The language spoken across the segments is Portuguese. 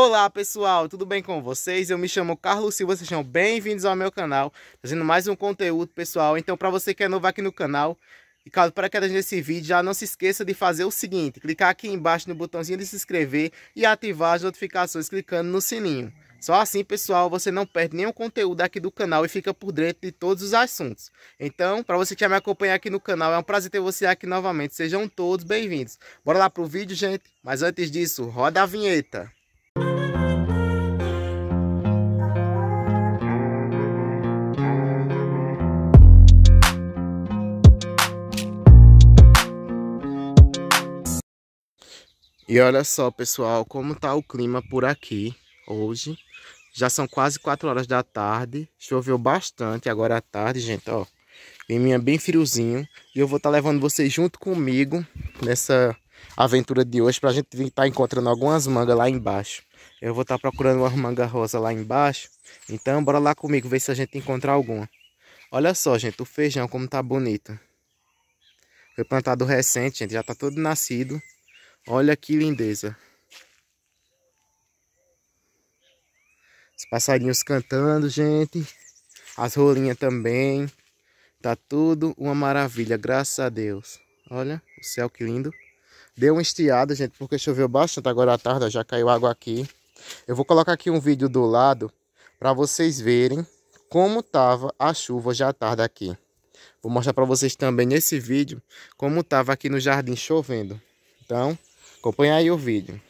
Olá pessoal, tudo bem com vocês? Eu me chamo Carlos Silva, sejam bem-vindos ao meu canal, fazendo mais um conteúdo pessoal. Então para você que é novo aqui no canal, e caso para que nesse vídeo, já não se esqueça de fazer o seguinte, clicar aqui embaixo no botãozinho de se inscrever e ativar as notificações clicando no sininho. Só assim, pessoal, você não perde nenhum conteúdo aqui do canal e fica por dentro de todos os assuntos. Então, para você que já me acompanhar aqui no canal, é um prazer ter você aqui novamente. Sejam todos bem-vindos. Bora lá pro vídeo, gente. Mas antes disso, roda a vinheta. E olha só, pessoal, como tá o clima por aqui hoje. Já são quase 4 horas da tarde. Choveu bastante agora à tarde, gente, ó. Climinha bem friozinho. E eu vou estar tá levando vocês junto comigo nessa aventura de hoje. Pra gente estar tá encontrando algumas mangas lá embaixo. Eu vou estar tá procurando uma manga rosa lá embaixo. Então, bora lá comigo ver se a gente encontra alguma. Olha só, gente, o feijão como tá bonito. Foi plantado recente, gente. Já tá todo nascido. Olha que lindeza. Os passarinhos cantando, gente. As rolinhas também. Tá tudo uma maravilha, graças a Deus. Olha o céu que lindo. Deu uma estiada, gente, porque choveu bastante agora à tarde. Já caiu água aqui. Eu vou colocar aqui um vídeo do lado para vocês verem como tava a chuva já à tarde aqui. Vou mostrar para vocês também nesse vídeo como tava aqui no jardim chovendo. Então, acompanha aí o vídeo.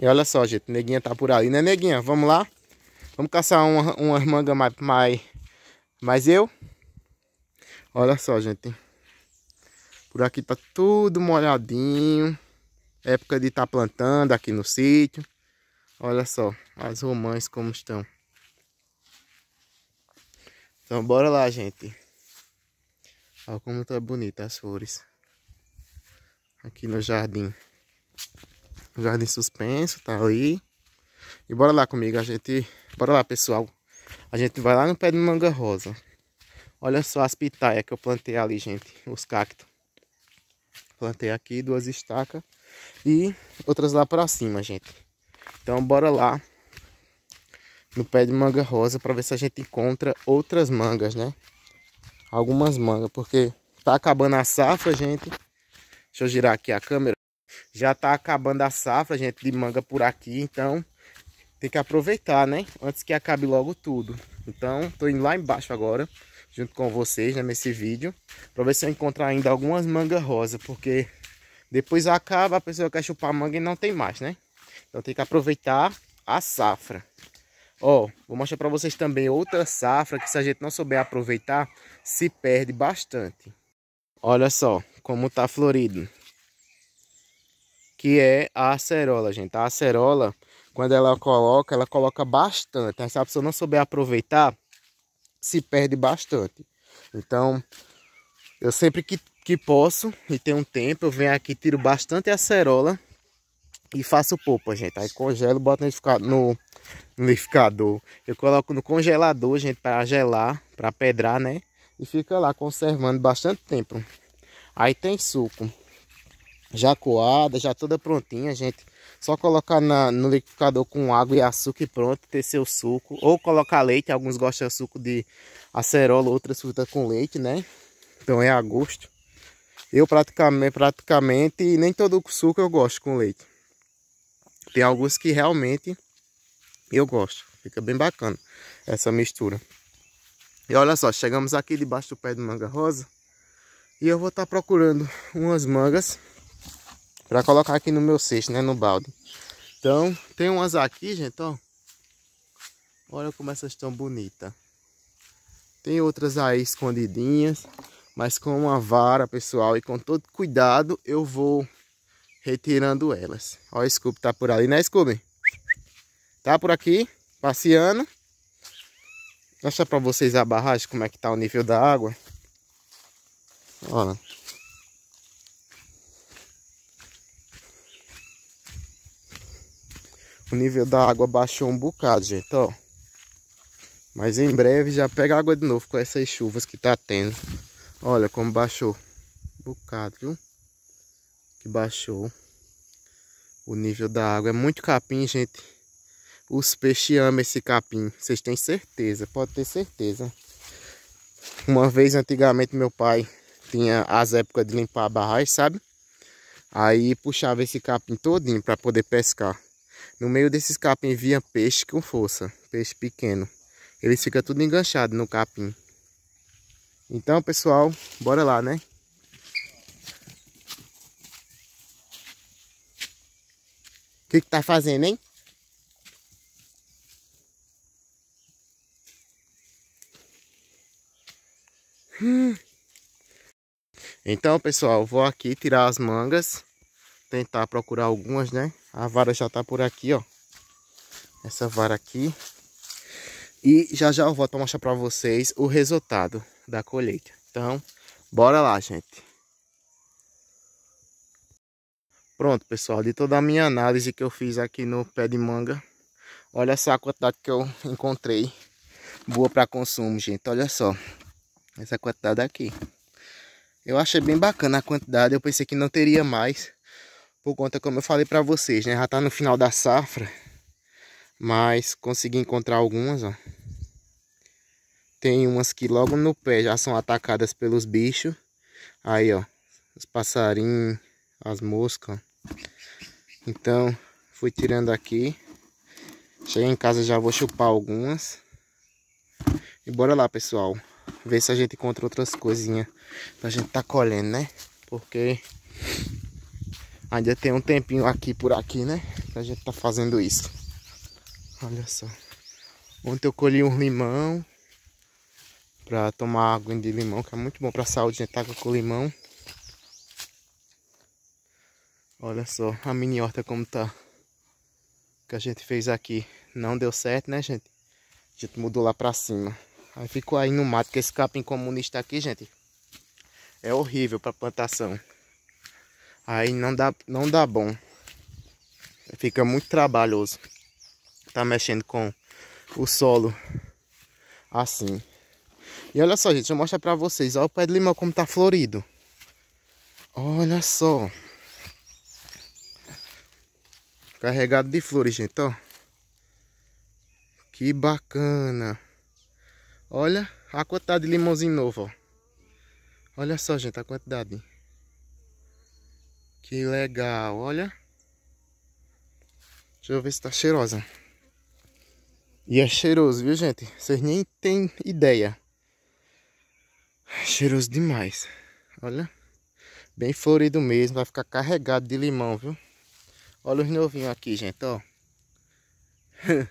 E olha só, gente, neguinha tá por ali, né, neguinha? Vamos lá? Vamos caçar uma, uma manga mais, mais, mais eu? Olha só, gente. Por aqui tá tudo molhadinho. Época de estar tá plantando aqui no sítio. Olha só, as romãs como estão. Então, bora lá, gente. Olha como tá bonita as flores. Aqui no jardim. Jardim suspenso, tá ali. E bora lá comigo, a gente... Bora lá, pessoal. A gente vai lá no pé de manga rosa. Olha só as pitaias que eu plantei ali, gente. Os cactos. Plantei aqui duas estacas. E outras lá pra cima, gente. Então bora lá. No pé de manga rosa. Pra ver se a gente encontra outras mangas, né? Algumas mangas. Porque tá acabando a safra, gente. Deixa eu girar aqui a câmera. Já tá acabando a safra, gente, de manga por aqui, então tem que aproveitar, né? Antes que acabe logo tudo. Então, tô indo lá embaixo agora, junto com vocês, né, nesse vídeo, para ver se eu encontro ainda algumas mangas rosa, porque depois acaba, a pessoa quer chupar manga e não tem mais, né? Então tem que aproveitar a safra. Ó, vou mostrar para vocês também outra safra que se a gente não souber aproveitar, se perde bastante. Olha só como tá florido que é a acerola, gente. A acerola, quando ela coloca, ela coloca bastante. Se a pessoa não souber aproveitar, se perde bastante. Então, eu sempre que, que posso e tenho um tempo, eu venho aqui, tiro bastante acerola e faço polpa, gente. Aí congelo, boto no, no liquidificador. Eu coloco no congelador, gente, para gelar, para pedrar, né? E fica lá conservando bastante tempo. Aí tem suco já coada, já toda prontinha, gente. Só colocar na, no liquidificador com água e açúcar e pronto, ter seu suco. Ou colocar leite, alguns gostam de suco de acerola, outras frutas com leite, né? Então é a gosto. Eu praticamente, praticamente, nem todo suco eu gosto com leite. Tem alguns que realmente eu gosto. Fica bem bacana essa mistura. E olha só, chegamos aqui debaixo do pé de manga rosa. E eu vou estar tá procurando umas mangas para colocar aqui no meu cesto, né? No balde. Então, tem umas aqui, gente, ó. Olha como essas estão bonitas. Tem outras aí escondidinhas. Mas com uma vara, pessoal, e com todo cuidado, eu vou retirando elas. Ó, o Scooby tá por ali, né, Scooby? Tá por aqui, passeando. Mostra pra vocês a barragem, como é que tá o nível da água. Olha. O nível da água baixou um bocado, gente, ó. Mas em breve já pega água de novo com essas chuvas que tá tendo. Olha como baixou. Um bocado, viu? Que baixou. O nível da água. É muito capim, gente. Os peixes amam esse capim. Vocês têm certeza, pode ter certeza. Uma vez, antigamente, meu pai tinha as épocas de limpar a barragem, sabe? Aí puxava esse capim todinho para poder pescar. No meio desses capim vinha peixe com força, peixe pequeno. Eles ficam tudo enganchado no capim. Então, pessoal, bora lá, né? O que que tá fazendo, hein? Hum. Então, pessoal, vou aqui tirar as mangas. Tentar procurar algumas, né? A vara já tá por aqui, ó. Essa vara aqui. E já já eu para mostrar para vocês o resultado da colheita. Então, bora lá, gente. Pronto, pessoal. De toda a minha análise que eu fiz aqui no pé de manga. Olha só a quantidade que eu encontrei. Boa para consumo, gente. Olha só. Essa quantidade aqui. Eu achei bem bacana a quantidade. Eu pensei que não teria mais. Por conta, como eu falei para vocês, né? Já tá no final da safra. Mas consegui encontrar algumas, ó. Tem umas que logo no pé já são atacadas pelos bichos. Aí, ó. Os passarinhos, as moscas. Então, fui tirando aqui. Cheguei em casa já vou chupar algumas. E bora lá, pessoal ver se a gente encontra outras coisinhas pra gente tá colhendo, né? Porque ainda tem um tempinho aqui por aqui, né? Pra gente tá fazendo isso. Olha só. Ontem eu colhi um limão pra tomar água de limão, que é muito bom pra saúde, a gente tá com limão. Olha só a mini horta como tá. Que a gente fez aqui. Não deu certo, né, gente? A gente mudou lá pra cima. Aí ficou aí no mato, que esse capim comunista aqui, gente, é horrível para plantação. Aí não dá, não dá bom. Fica muito trabalhoso. Tá mexendo com o solo assim. E olha só, gente, deixa eu mostrar pra vocês. Olha o pé de limão como tá florido. Olha só. Carregado de flores, gente, ó. Que bacana. Olha a quantidade de limãozinho novo, ó. Olha só, gente, a quantidade. Que legal, olha. Deixa eu ver se tá cheirosa. E é cheiroso, viu, gente? Vocês nem têm ideia. Cheiroso demais. Olha. Bem florido mesmo. Vai ficar carregado de limão, viu? Olha os novinhos aqui, gente, ó.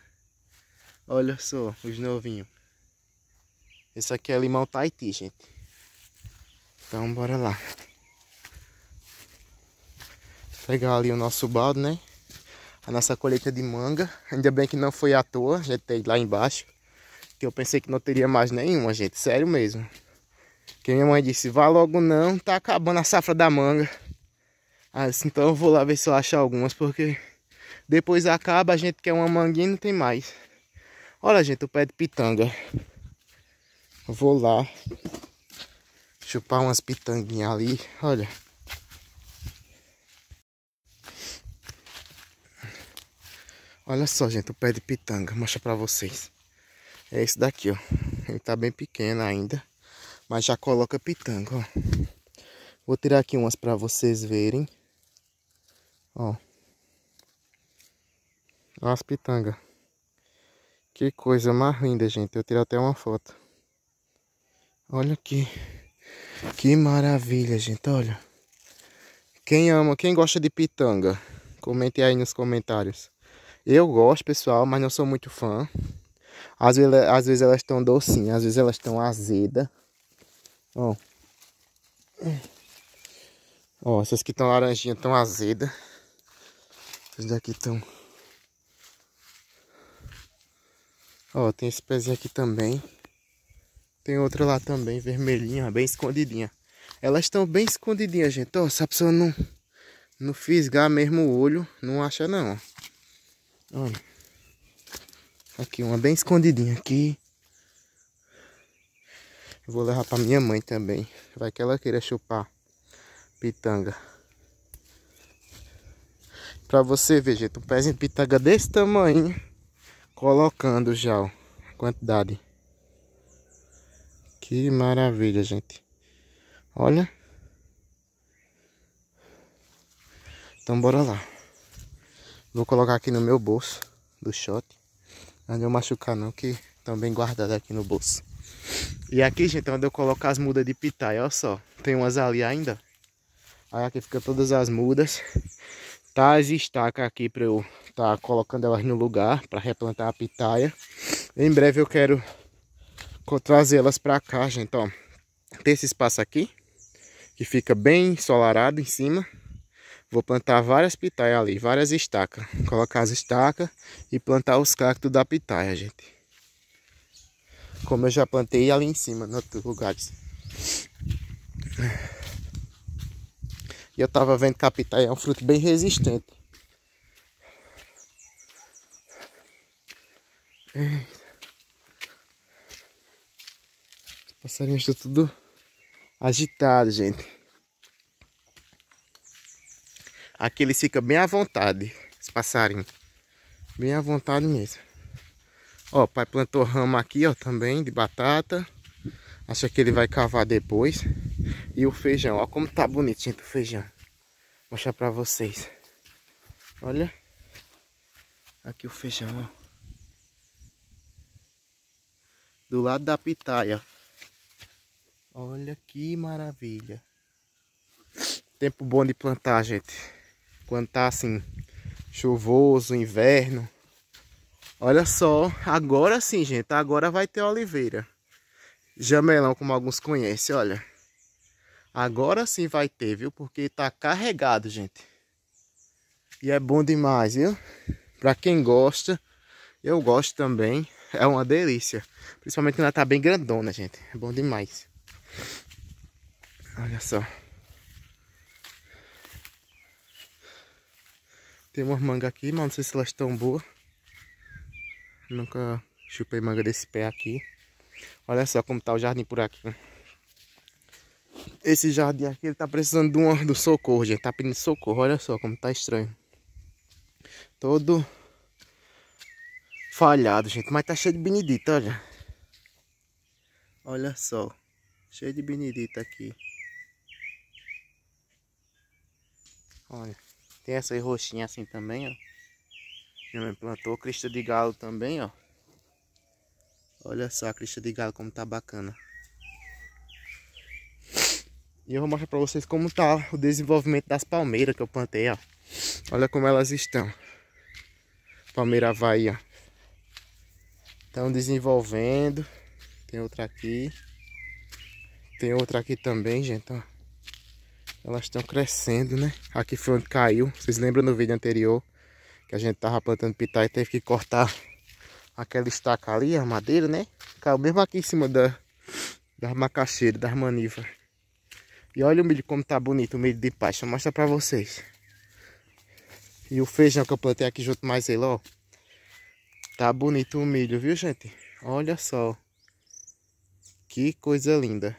Olha só os novinhos. Esse aqui é limão Tahiti, gente. Então, bora lá. Pegar ali o nosso balde, né? A nossa colheita de manga. Ainda bem que não foi à toa. Já tem lá embaixo. Que eu pensei que não teria mais nenhuma, gente. Sério mesmo. Que minha mãe disse, vá logo não. Tá acabando a safra da manga. Assim, então eu vou lá ver se eu acho algumas. Porque depois acaba, a gente quer uma manguinha e não tem mais. Olha, gente, o pé de pitanga. Vou lá chupar umas pitanguinhas ali, olha. Olha só, gente, o pé de pitanga, mostra pra vocês. É esse daqui, ó. Ele tá bem pequeno ainda, mas já coloca pitanga, ó. Vou tirar aqui umas pra vocês verem. Ó. Olha as pitangas. Que coisa mais linda, gente. Eu tirei até uma foto. Olha aqui. Que maravilha, gente. Olha. Quem ama, quem gosta de pitanga, comente aí nos comentários. Eu gosto, pessoal, mas não sou muito fã. Às vezes, às vezes elas estão docinhas, às vezes elas estão azedas. Ó. Ó, essas que estão laranjinha estão azedas. Essas daqui estão... Ó, tem esse pezinho aqui também. Tem outra lá também, vermelhinha, bem escondidinha. Elas estão bem escondidinhas, gente. Ó, se a pessoa não, não fisgar mesmo o olho, não acha não. Olha. Aqui, uma bem escondidinha aqui. Vou levar pra minha mãe também. Vai que ela queira chupar pitanga. Pra você ver, gente, um pezinho de pitanga desse tamanho. Colocando já, ó, quantidade. Que maravilha, gente. Olha. Então bora lá. Vou colocar aqui no meu bolso do shot. Não eu machucar não, que estão bem guardadas aqui no bolso. E aqui, gente, é onde eu coloco as mudas de pitaia, olha só. Tem umas ali ainda. Aí aqui fica todas as mudas. Tá as estacas aqui para eu tá colocando elas no lugar para replantar a pitaia. Em breve eu quero trazer elas para cá, gente, ó. Tem esse espaço aqui, que fica bem ensolarado em cima. Vou plantar várias pitaias ali, várias estacas. Colocar as estacas e plantar os cactos da pitaia, gente. Como eu já plantei ali em cima, em outros lugares. E eu tava vendo que a pitaia é um fruto bem resistente. Os passarinhos estão tudo agitados, gente. Aqui eles ficam bem à vontade, os passarinhos. Bem à vontade mesmo. Ó, o pai plantou rama aqui, ó, também de batata. Acha que ele vai cavar depois. E o feijão, ó como tá bonitinho o feijão. Vou mostrar pra vocês. Olha. Aqui o feijão, ó. Do lado da pitaia. Olha que maravilha. Tempo bom de plantar, gente. Quando tá assim, chuvoso, inverno. Olha só, agora sim, gente. Agora vai ter oliveira. Jamelão, como alguns conhecem, olha. Agora sim vai ter, viu? Porque tá carregado, gente. E é bom demais, viu? Pra quem gosta, eu gosto também. É uma delícia. Principalmente quando ela tá bem grandona, gente. É bom demais. Olha só. Tem umas mangas aqui, mas não sei se elas estão boas. Nunca chupei manga desse pé aqui. Olha só como tá o jardim por aqui. Esse jardim aqui, ele tá precisando de um, do socorro, gente. Tá pedindo socorro. Olha só como tá estranho. Todo falhado, gente. Mas tá cheio de benedita, olha. Olha só. Cheio de benedita aqui. Olha. Tem essa roxinha assim também, ó. Minha mãe plantou. Crista de galo também, ó. Olha só a crista de galo como tá bacana. E eu vou mostrar pra vocês como tá o desenvolvimento das palmeiras que eu plantei, ó. Olha como elas estão. Palmeira Havaí, ó. Estão desenvolvendo. Tem outra aqui. Tem outra aqui também, gente, ó. Elas estão crescendo, né? Aqui foi onde caiu. Vocês lembram no vídeo anterior que a gente tava plantando pitaia e teve que cortar aquela estaca ali, a madeira, né? Caiu mesmo aqui em cima da, das macaxeiras, das maníferas. E olha o milho como tá bonito, o milho de eu mostrar pra vocês. E o feijão que eu plantei aqui junto mais ele, ó. Tá bonito o milho, viu, gente? Olha só. Que coisa linda.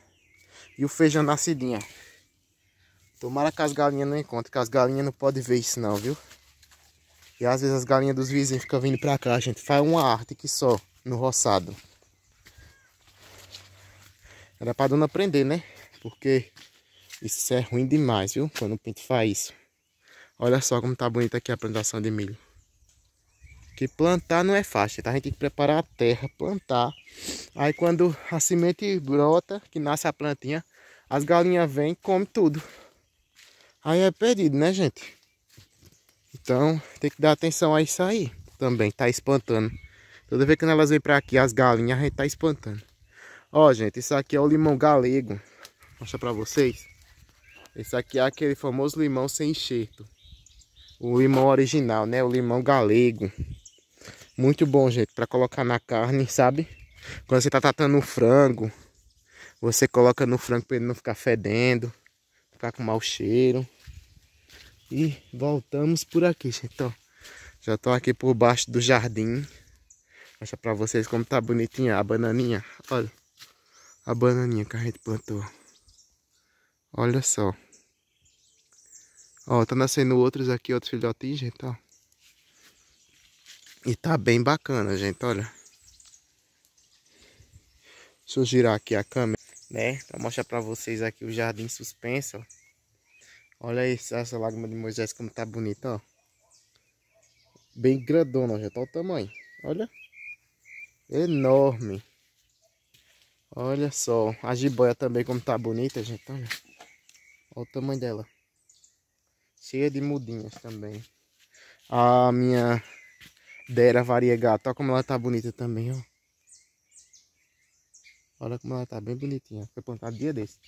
E o feijão nascidinha. Tomara que as galinhas não encontrem, que as galinhas não podem ver isso não, viu? E às vezes as galinhas dos vizinhos ficam vindo pra cá, gente. Faz uma arte aqui só, no roçado. Era pra dona aprender, né? Porque isso é ruim demais, viu? Quando o pinto faz isso. Olha só como tá bonita aqui a plantação de milho. Que plantar não é fácil, tá? A gente tem que preparar a terra, plantar. Aí quando a semente brota, que nasce a plantinha, as galinhas vêm e comem tudo. Aí é perdido, né, gente? Então, tem que dar atenção a isso aí também, tá espantando. Toda vez que elas vêm pra aqui, as galinhas, a gente tá espantando. Ó, gente, isso aqui é o limão galego. Vou mostrar pra vocês. Esse aqui é aquele famoso limão sem enxerto. O limão original, né? O limão galego. Muito bom, gente, para colocar na carne, sabe? Quando você tá tratando o frango, você coloca no frango para ele não ficar fedendo, ficar com mau cheiro. E voltamos por aqui, gente, ó. Já tô aqui por baixo do jardim. Mostrar pra vocês como tá bonitinha a bananinha. Olha. A bananinha que a gente plantou. Olha só. Ó, tá nascendo outros aqui, outros filhotinhos, gente, ó. E tá bem bacana, gente, olha. Deixa eu girar aqui a câmera, né? Pra mostrar pra vocês aqui o jardim suspenso, ó. Olha essa, essa lágrima de Moisés como tá bonita, ó. Bem grandona, já tá o tamanho. Olha. Enorme. Olha só. A jiboia também como tá bonita, gente. Olha. Olha o tamanho dela. Cheia de mudinhas também. A minha Dera variegata. Olha como ela tá bonita também, ó. Olha como ela tá bem bonitinha. Foi plantada dia desse.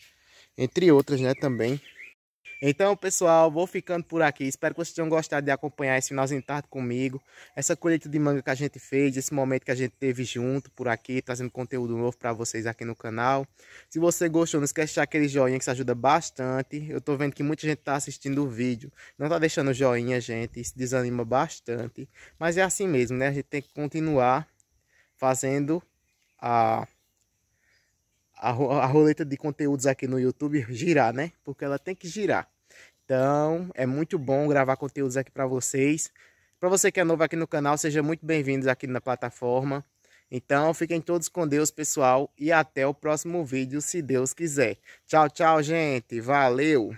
Entre outras, né, também. Então, pessoal, vou ficando por aqui. Espero que vocês tenham gostado de acompanhar esse finalzinho de tarde comigo. Essa colheita de manga que a gente fez, esse momento que a gente teve junto por aqui, trazendo conteúdo novo para vocês aqui no canal. Se você gostou, não esquece de deixar aquele joinha que isso ajuda bastante. Eu tô vendo que muita gente tá assistindo o vídeo, não tá deixando joinha, gente. Isso desanima bastante. Mas é assim mesmo, né? A gente tem que continuar fazendo a a, a roleta de conteúdos aqui no YouTube girar, né? Porque ela tem que girar. Então, é muito bom gravar conteúdos aqui para vocês. Para você que é novo aqui no canal, seja muito bem-vindos aqui na plataforma. Então, fiquem todos com Deus, pessoal. E até o próximo vídeo, se Deus quiser. Tchau, tchau, gente. Valeu!